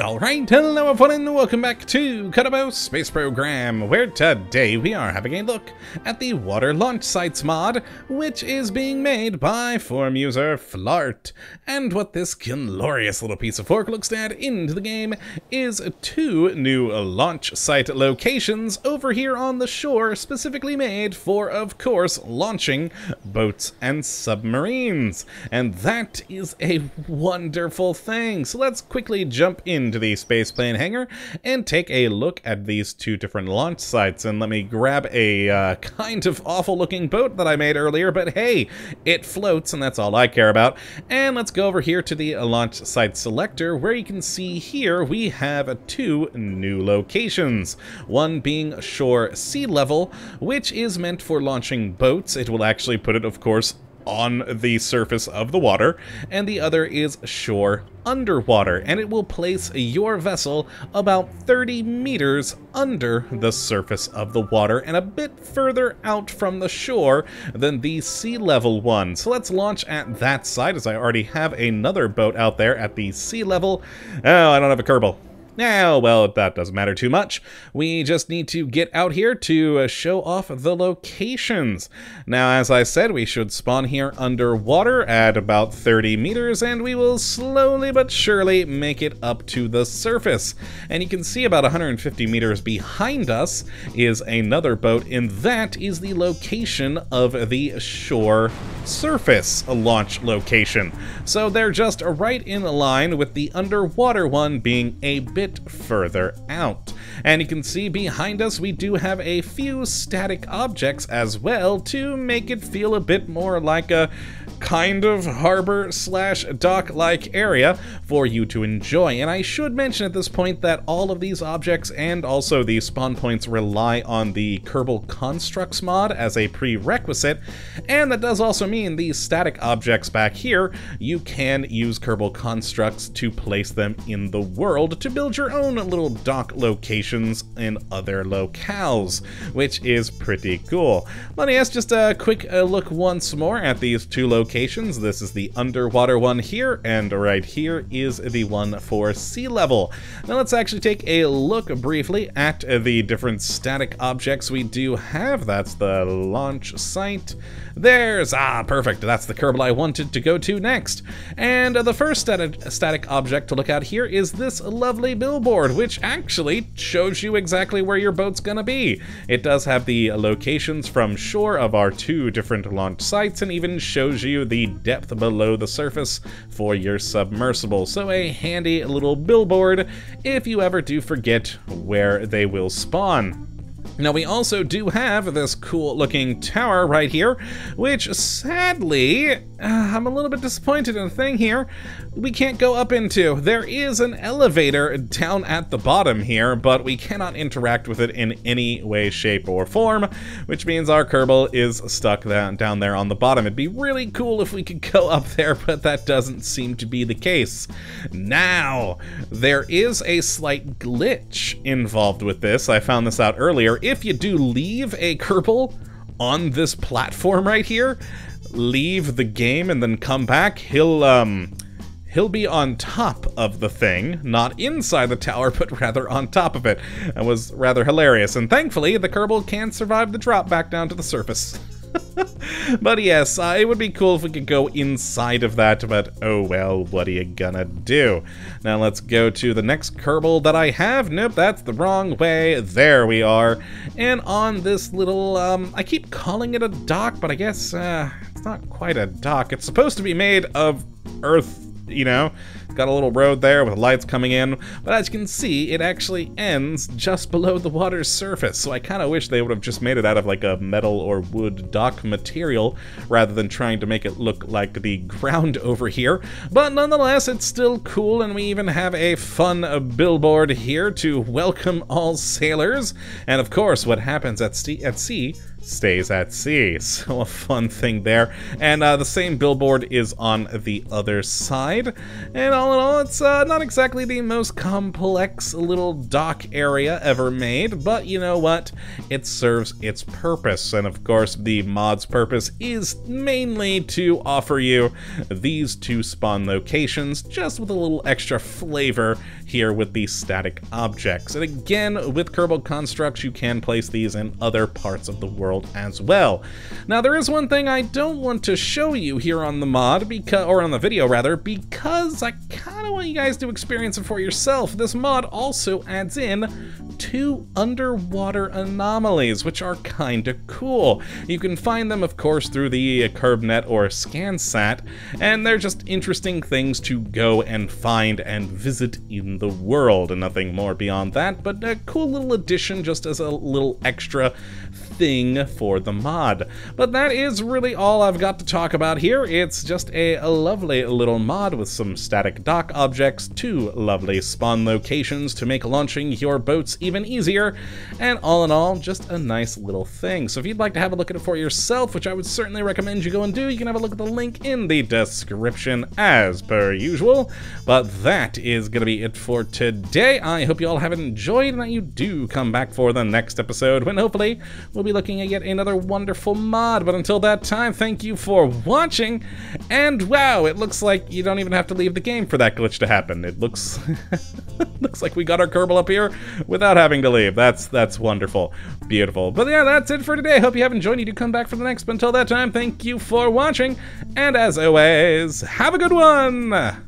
Alright, hello everyone and welcome back to Kottabos Space Program, where today we are having a look at the Water Launch Sites mod, which is being made by forum user Flart. And what this glorious little piece of work looks to add into the game is two new launch site locations over here on the shore, specifically made for, of course, launching boats and submarines. And that is a wonderful thing. So let's quickly jump in into the spaceplane hangar and take a look at these two different launch sites. And let me grab a uh, kind of awful looking boat that I made earlier, but hey, it floats and that's all I care about. And let's go over here to the launch site selector where you can see here we have two new locations. One being shore sea level, which is meant for launching boats. It will actually put it, of course, on the surface of the water, and the other is shore underwater, and it will place your vessel about 30 meters under the surface of the water and a bit further out from the shore than the sea level one. So let's launch at that side, as I already have another boat out there at the sea level. Oh, I don't have a Kerbal. Now, well, that doesn't matter too much. We just need to get out here to uh, show off the locations. Now, as I said, we should spawn here underwater at about 30 meters, and we will slowly but surely make it up to the surface. And you can see about 150 meters behind us is another boat, and that is the location of the shore surface launch location. So they're just right in line with the underwater one being a bit bit further out. And you can see behind us we do have a few static objects as well to make it feel a bit more like a kind of harbor slash dock like area for you to enjoy. And I should mention at this point that all of these objects and also the spawn points rely on the Kerbal Konstructs mod as a prerequisite, and that does also mean these static objects back here, you can use Kerbal Konstructs to place them in the world to build your own little dock locations in other locales, which is pretty cool. Let me ask just a quick uh, look once more at these two locations. This is the underwater one here, and right here is the one for sea level. Now let's actually take a look briefly at the different static objects we do have. That's the launch site. There's, ah, perfect. That's the Kerbal I wanted to go to next. And the first static, static object to look at here is this lovely billboard, which actually shows you exactly where your boat's gonna be. It does have the locations from shore of our two different launch sites and even shows you the depth below the surface for your submersible. So a handy little billboard if you ever do forget where they will spawn. Now we also do have this cool looking tower right here, which sadly, uh, I'm a little bit disappointed in a thing here, we can't go up into. There is an elevator down at the bottom here, but we cannot interact with it in any way, shape, or form, which means our Kerbal is stuck down there on the bottom. It'd be really cool if we could go up there, but that doesn't seem to be the case. Now, there is a slight glitch involved with this. I found this out earlier if you do leave a Kerbal on this platform right here, leave the game and then come back, he'll, um, he'll be on top of the thing, not inside the tower, but rather on top of it. That was rather hilarious, and thankfully, the Kerbal can survive the drop back down to the surface. but yes, uh, it would be cool if we could go inside of that, but oh well, what are you gonna do? Now let's go to the next Kerbal that I have. Nope, that's the wrong way. There we are. And on this little, um, I keep calling it a dock, but I guess uh, it's not quite a dock. It's supposed to be made of earth you know, got a little road there with lights coming in, but as you can see, it actually ends just below the water's surface, so I kind of wish they would have just made it out of like a metal or wood dock material rather than trying to make it look like the ground over here. But nonetheless, it's still cool, and we even have a fun billboard here to welcome all sailors. And of course, what happens at, at sea stays at sea. So a fun thing there. And uh, the same billboard is on the other side. And all in all, it's uh, not exactly the most complex little dock area ever made, but you know what? It serves its purpose. And of course, the mod's purpose is mainly to offer you these two spawn locations, just with a little extra flavor here with these static objects. And again, with Kerbal Konstructs, you can place these in other parts of the world as well. Now, there is one thing I don't want to show you here on the mod, because, or on the video rather, because I kind of want you guys to experience it for yourself. This mod also adds in two underwater anomalies, which are kinda cool. You can find them, of course, through the KerbNet or ScanSat, and they're just interesting things to go and find and visit in the world, and nothing more beyond that, but a cool little addition just as a little extra thing for the mod. But that is really all I've got to talk about here. It's just a lovely little mod with some static dock objects, two lovely spawn locations to make launching your boats even easier, and all in all, just a nice little thing. So if you'd like to have a look at it for yourself, which I would certainly recommend you go and do, you can have a look at the link in the description as per usual. But that is going to be it for today. I hope you all have enjoyed and that you do come back for the next episode when hopefully we'll be looking at yet another wonderful mod. But until that time, thank you for watching. And wow, it looks like you don't even have to leave the game for that glitch to happen. It looks looks like we got our Kerbal up here without having to leave. That's that's wonderful. Beautiful. But yeah, that's it for today. Hope you have enjoyed. You do come back for the next. But until that time, thank you for watching. And as always, have a good one.